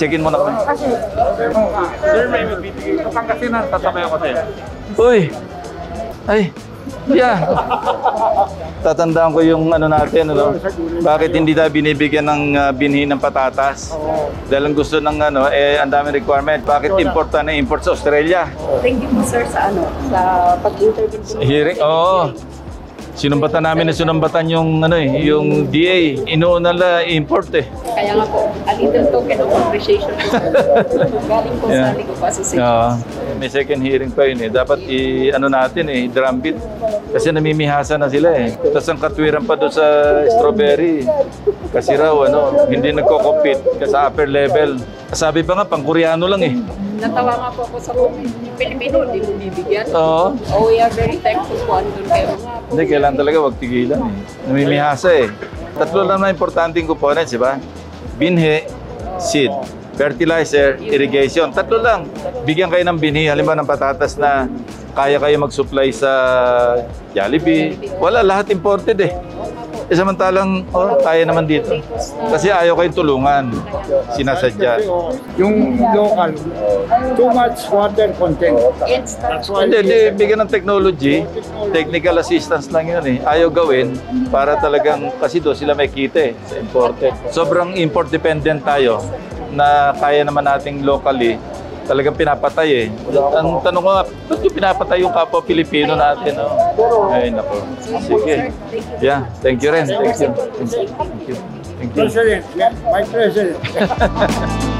Check-in muna kami. Sir, may bibigay ko Pangasinan, sasabay ako sa'yo. Uy! Ay! Yeah! Tatandaan ko yung ano natin, ano? Bakit hindi tayo binibigyan ng uh, binhi ng patatas? Dahil ang gusto ng ano, eh, ang dami requirement. Bakit import na import sa Australia? Thank you po sir sa ano, sa pag-intervene po. Hearing, oo. Sinumbatan namin na sinumbatan yung ano eh, yung DA. Inuuna nila import eh. Kaya nga po, a little token of appreciation po. sir. Galing po Yeah. sa Ligo Association. Oo. may second hearing pa yun eh. Dapat i ano natin eh, drum beat. Kasi namimihasa na sila eh. Tapos ang katwiran pa doon sa strawberry. Kasi raw ano, hindi nagko-compete kasi sa upper level. Sabi pa nga, pang Koreano lang eh. Natawa nga po ako sa mga Pilipino, hindi mo bibigyan. Oo. Oh, we are very thankful po andun kayo nga po. Hindi, kailangan talaga wag tigilan eh. Namimihasa eh. Tatlo lang na importanteng components, di ba? Binhi, seed, fertilizer, irrigation. Tatlo lang. Bigyan kayo ng binhi, halimbawa ng patatas na kaya kayo mag-supply sa Jollibee. Wala, lahat imported eh. Eh samantalang, oh, kaya naman dito. Kasi ayaw kayong tulungan. Sinasadya. Yung local, too much water content. That's why Hindi, hindi, bigyan ng technology. Technical assistance lang yun eh. Ayaw gawin para talagang, kasi doon sila may kita eh, sa imported. Sobrang import dependent tayo na kaya naman nating locally talagang pinapatay eh. Ang tanong ko nga, ba't yung pinapatay yung kapwa Pilipino natin? Oh? Ay, nako. Sige. Yeah, thank you rin. Thank you. Thank you. Thank you. Thank you. President, my president.